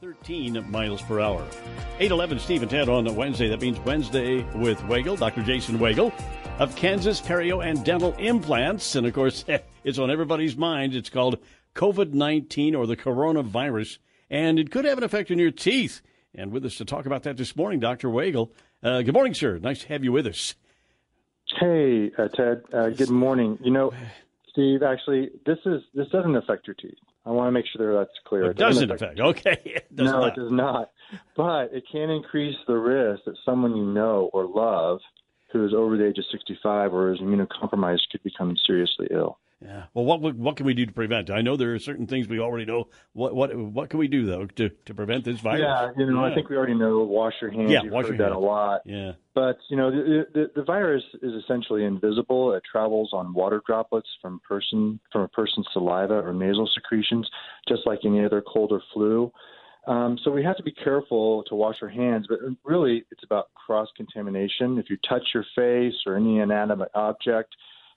13 miles per hour. 811 Steve and Ted on Wednesday. That means Wednesday with Wagle, Dr. Jason Wagle of Kansas Perio and Dental Implants. And of course, it's on everybody's mind. It's called COVID 19 or the coronavirus, and it could have an effect on your teeth. And with us to talk about that this morning, Dr. Wagle. Uh, good morning, sir. Nice to have you with us. Hey, uh, Ted. Uh, good morning. You know, Steve, actually, this is this doesn't affect your teeth. I want to make sure that's clear. It, doesn't, doesn't affect. okay. It no, not. it does not. But it can increase the risk that someone you know or love who is over the age of 65 or is immunocompromised could become seriously ill. Yeah. Well, what what can we do to prevent? I know there are certain things we already know. What what what can we do though to, to prevent this virus? Yeah, you know, yeah. I think we already know. Wash your hands. Yeah, You've wash heard your that hands. a lot. Yeah. But you know, the, the the virus is essentially invisible. It travels on water droplets from person from a person's saliva or nasal secretions, just like any other cold or flu. Um, so we have to be careful to wash our hands, but really it's about cross contamination. If you touch your face or any inanimate object,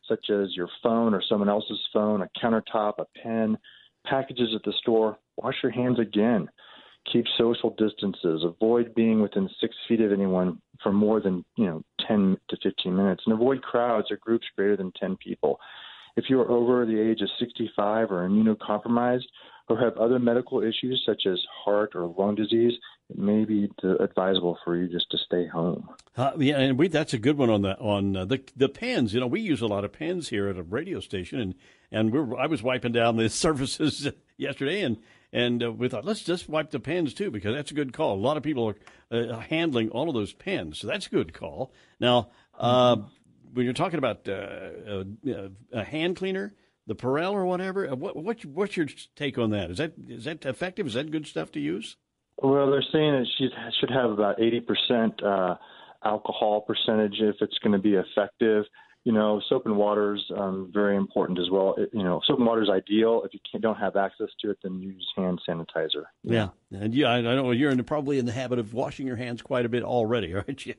such as your phone or someone else's phone, a countertop, a pen, packages at the store, wash your hands again. Keep social distances. Avoid being within six feet of anyone for more than you know 10 to 15 minutes, and avoid crowds or groups greater than 10 people. If you are over the age of 65 or immunocompromised, or have other medical issues such as heart or lung disease, it may be advisable for you just to stay home. Uh, yeah, and we, that's a good one on the on uh, the the pens. You know, we use a lot of pens here at a radio station, and and we're I was wiping down the surfaces yesterday, and and uh, we thought let's just wipe the pens too because that's a good call. A lot of people are uh, handling all of those pens, so that's a good call. Now, uh, mm-hmm. when you're talking about uh, a hand cleaner the Purell or whatever. What, what, what's your take on that? Is that is that effective? Is that good stuff to use? Well, they're saying it should should have about eighty percent uh, alcohol percentage if it's going to be effective. You know, soap and water is um, very important as well. It, you know, soap and water is ideal. If you don't have access to it, then use hand sanitizer. Yeah, and yeah, I, I know you're in, probably in the habit of washing your hands quite a bit already, aren't you?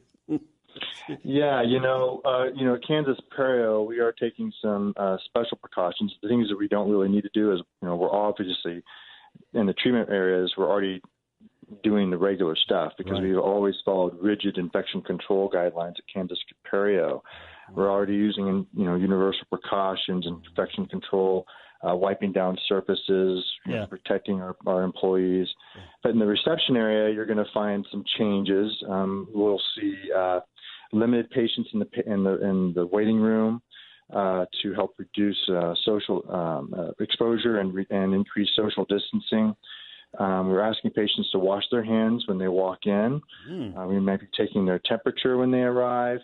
Yeah, you know, uh, you know, Kansas Perio, we are taking some uh, special precautions. The things that we don't really need to do is, you know, we're obviously in the treatment areas, we're already doing the regular stuff because right. we've always followed rigid infection control guidelines at Kansas Perio. We're already using, you know, universal precautions and infection control uh, wiping down surfaces, yeah. know, protecting our, our employees. Yeah. But in the reception area, you're going to find some changes. Um, we'll see uh, limited patients in the in the in the waiting room uh, to help reduce uh, social um, uh, exposure and re- and increase social distancing. Um, we're asking patients to wash their hands when they walk in. Mm. we might be taking their temperature when they arrive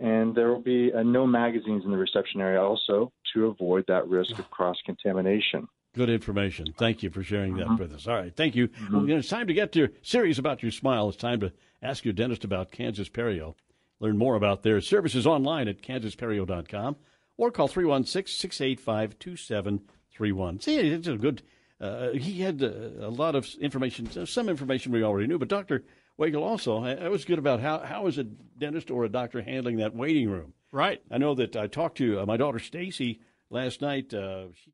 and there will be uh, no magazines in the reception area also to avoid that risk of cross contamination. Good information. Thank you for sharing that mm-hmm. with us. All right, thank you. Mm-hmm. Well, you know, it's time to get to serious about your smile. It's time to ask your dentist about Kansas Perio. Learn more about their services online at kansasperio.com or call 316 685 2731. See, it's a good. Uh, he had uh, a lot of information, some information we already knew, but Dr. Wagle also, I was good about how, how is a dentist or a doctor handling that waiting room? Right. I know that I talked to uh, my daughter Stacy last night. Uh, she